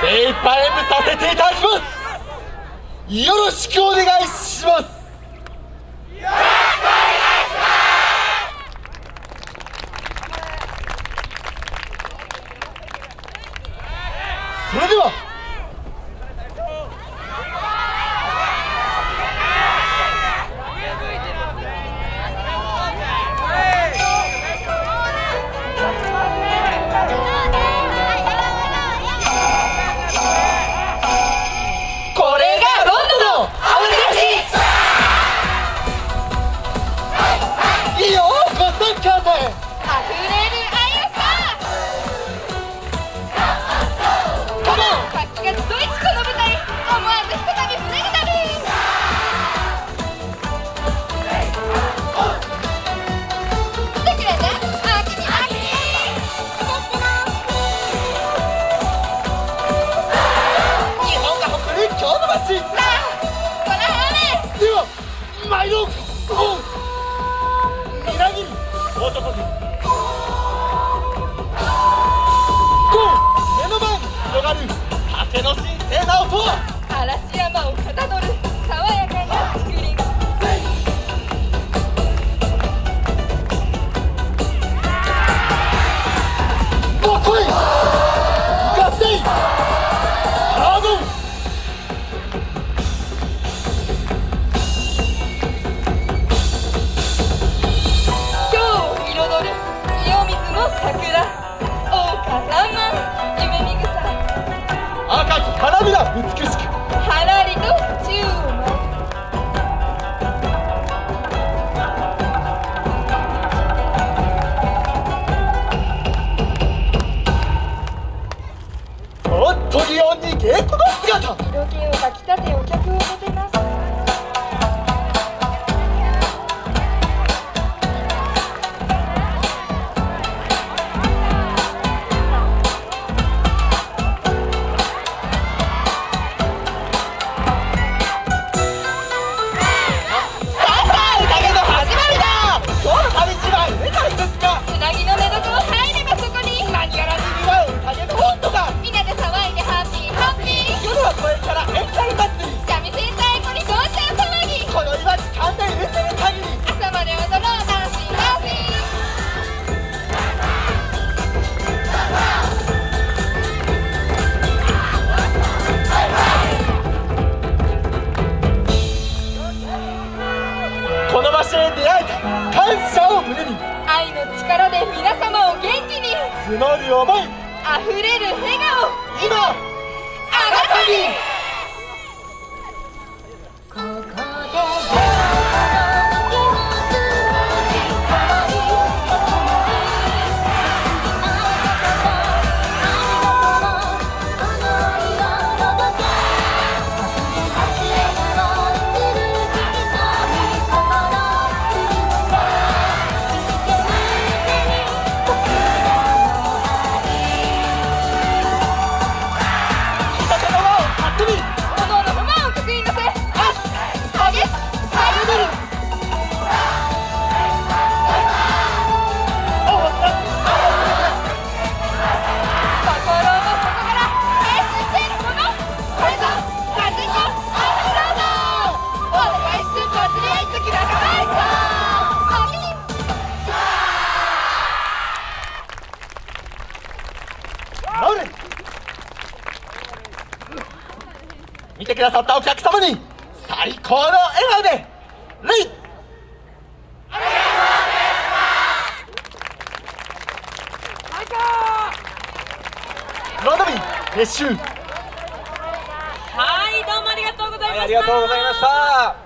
精一杯演舞させていただきます。よろしくお願いします。美しくはらりと宙をおっとりおにの姿。をかきたてお客をもてなす。ある思いれる笑顔。今あなたに。見てくださったお客様に最高の笑顔でレイ。ロドビー撤収はいどうもありがとうございました。ありがとうございました。